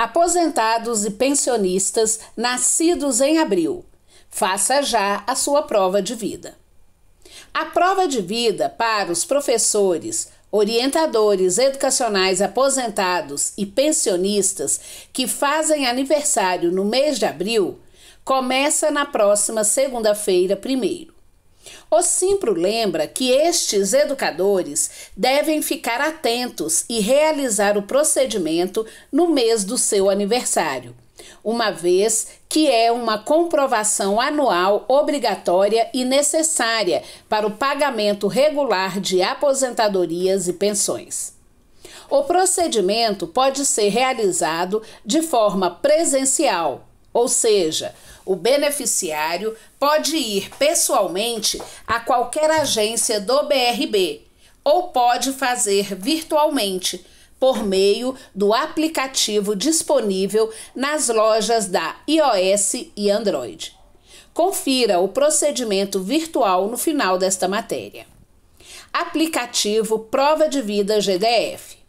Aposentados e pensionistas nascidos em abril, faça já a sua prova de vida. A prova de vida para os professores, orientadores educacionais aposentados e pensionistas que fazem aniversário no mês de abril começa na próxima segunda-feira, primeiro. O Simpro lembra que estes educadores devem ficar atentos e realizar o procedimento no mês do seu aniversário, uma vez que é uma comprovação anual obrigatória e necessária para o pagamento regular de aposentadorias e pensões. O procedimento pode ser realizado de forma presencial, ou seja, o beneficiário pode ir pessoalmente a qualquer agência do BRB ou pode fazer virtualmente por meio do aplicativo disponível nas lojas da iOS e Android. Confira o procedimento virtual no final desta matéria. Aplicativo Prova de Vida GDF.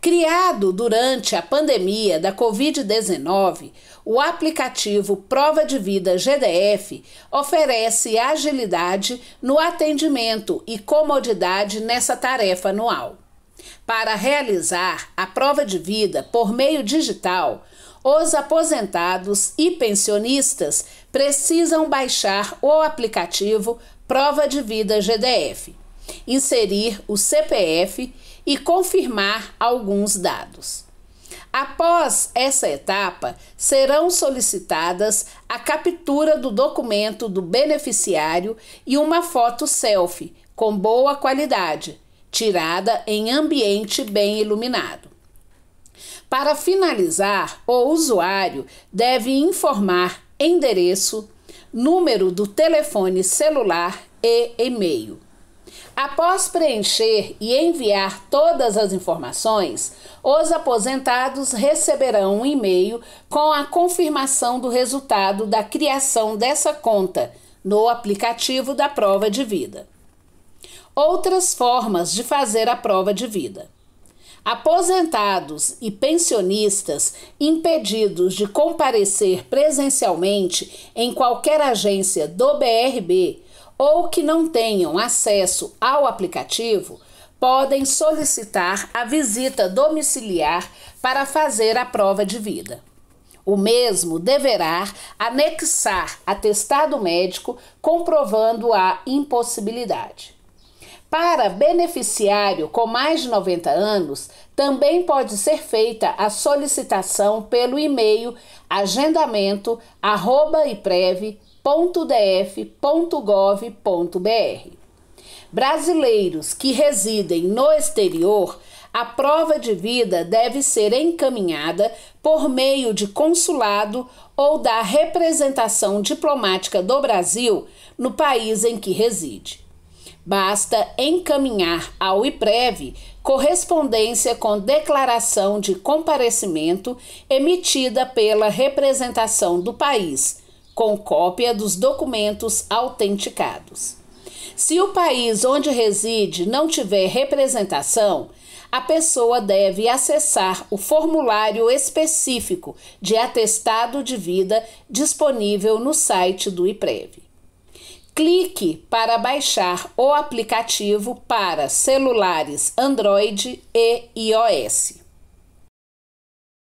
Criado durante a pandemia da Covid-19, o aplicativo Prova de Vida GDF oferece agilidade no atendimento e comodidade nessa tarefa anual. Para realizar a prova de vida por meio digital, os aposentados e pensionistas precisam baixar o aplicativo Prova de Vida GDF, inserir o CPF e confirmar alguns dados. Após essa etapa, serão solicitadas a captura do documento do beneficiário e uma foto selfie com boa qualidade, tirada em ambiente bem iluminado. Para finalizar, o usuário deve informar endereço, número do telefone celular e e-mail. Após preencher e enviar todas as informações, os aposentados receberão um e-mail com a confirmação do resultado da criação dessa conta no aplicativo da prova de vida. Outras formas de fazer a prova de vida. Aposentados e pensionistas impedidos de comparecer presencialmente em qualquer agência do BRB ou que não tenham acesso ao aplicativo podem solicitar a visita domiciliar para fazer a prova de vida. O mesmo deverá anexar atestado médico comprovando a impossibilidade. Para beneficiário com mais de 90 anos, também pode ser feita a solicitação pelo e-mail agendamento@iprev www.df.gov.br. Brasileiros que residem no exterior, a prova de vida deve ser encaminhada por meio de consulado ou da representação diplomática do Brasil no país em que reside. Basta encaminhar ao IPREV correspondência com declaração de comparecimento emitida pela representação do país com cópia dos documentos autenticados. Se o país onde reside não tiver representação, a pessoa deve acessar o formulário específico de atestado de vida disponível no site do IPREV. Clique para baixar o aplicativo para celulares Android e iOS.